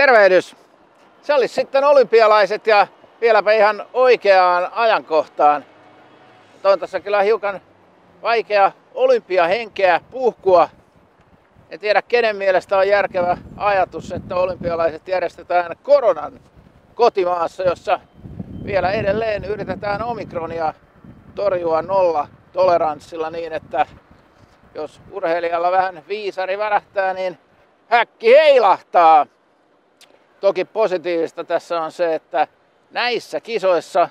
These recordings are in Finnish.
Tervehdys! Se olisi sitten olympialaiset ja vieläpä ihan oikeaan ajankohtaan. Mutta on tässä kyllä hiukan vaikea olympiahenkeä puhkua. En tiedä kenen mielestä on järkevä ajatus, että olympialaiset järjestetään koronan kotimaassa, jossa vielä edelleen yritetään omikronia torjua nolla toleranssilla niin, että jos urheilijalla vähän viisari värähtää, niin häkki heilahtaa. Toki positiivista tässä on se, että näissä kisoissa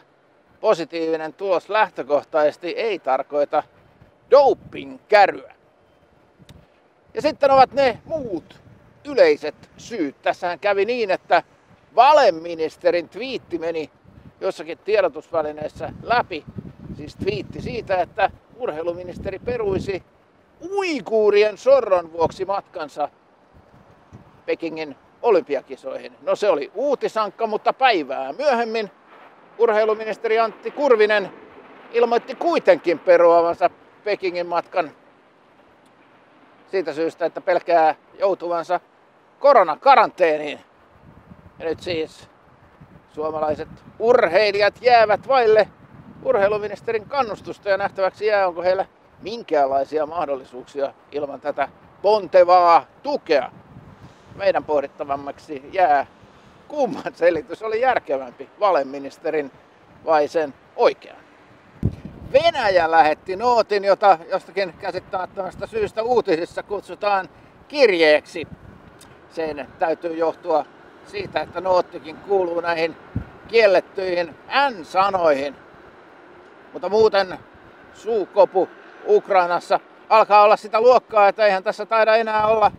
positiivinen tulos lähtökohtaisesti ei tarkoita doping-käryä. Ja sitten ovat ne muut yleiset syyt. Tässähän kävi niin, että valeministerin twiitti meni jossakin tiedotusvälineessä läpi. Siis twiitti siitä, että urheiluministeri peruisi uikuurien sorron vuoksi matkansa Pekingin olympiakisoihin. No se oli uutisankka, mutta päivää myöhemmin urheiluministeri Antti Kurvinen ilmoitti kuitenkin peruavansa Pekingin matkan siitä syystä, että pelkää joutuvansa koronakaranteeniin. Ja nyt siis suomalaiset urheilijat jäävät vaille urheiluministerin kannustusta ja nähtäväksi jää, onko heillä minkäänlaisia mahdollisuuksia ilman tätä pontevaa tukea. Meidän pohdittavammaksi jää, kumman selitys oli järkevämpi, valeministerin vai sen oikean. Venäjä lähetti nootin, jota jostakin käsittämättömästä syystä uutisissa kutsutaan kirjeeksi. Sen täytyy johtua siitä, että noottikin kuuluu näihin kiellettyihin N-sanoihin. Mutta muuten suukopu Ukrainassa alkaa olla sitä luokkaa, että eihän tässä taida enää olla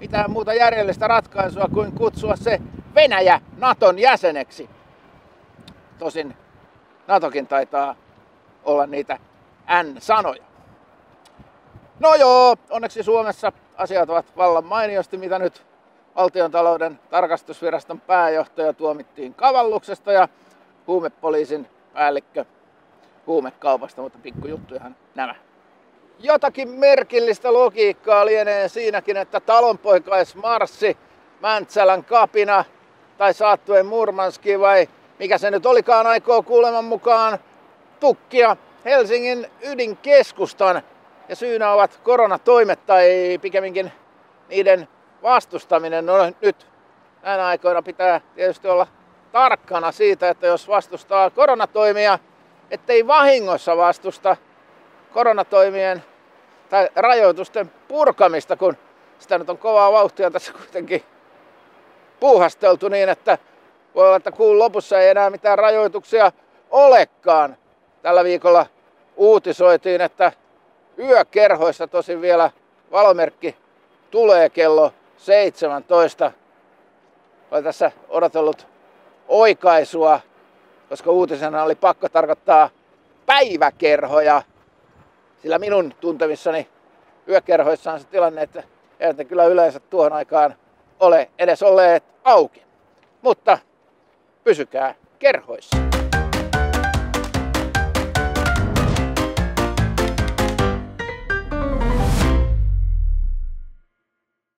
mitään muuta järjellistä ratkaisua kuin kutsua se Venäjä Naton jäseneksi. Tosin Natokin taitaa olla niitä N-sanoja. No joo, onneksi Suomessa asiat ovat vallan mainiosti, mitä nyt valtiontalouden tarkastusviraston pääjohtaja tuomittiin kavalluksesta ja huumepoliisin päällikkö huumekaupasta, mutta pikkujuttujahan nämä. Jotakin merkillistä logiikkaa lienee siinäkin, että talonpoikaismarssi, Mäntsälän kapina tai saattuen Murmanski vai mikä se nyt olikaan aikoo kuuleman mukaan tukkia Helsingin ydinkeskustan. Ja syynä ovat koronatoimet tai pikemminkin niiden vastustaminen. No nyt näinä aikoina pitää tietysti olla tarkkana siitä, että jos vastustaa koronatoimia, ettei vahingossa vastusta koronatoimien tai rajoitusten purkamista, kun sitä nyt on kovaa vauhtia tässä kuitenkin puuhasteltu niin, että voi olla, että kuun lopussa ei enää mitään rajoituksia olekaan. Tällä viikolla uutisoitiin, että yökerhoissa tosin vielä valomerkki tulee kello 17. Olen tässä odotellut oikaisua, koska uutisena oli pakko tarkoittaa päiväkerhoja. Sillä minun tuntemissani yökerhoissa on se tilanne, että eivät ne kyllä yleensä tuohon aikaan ole edes olleet auki. Mutta pysykää kerhoissa.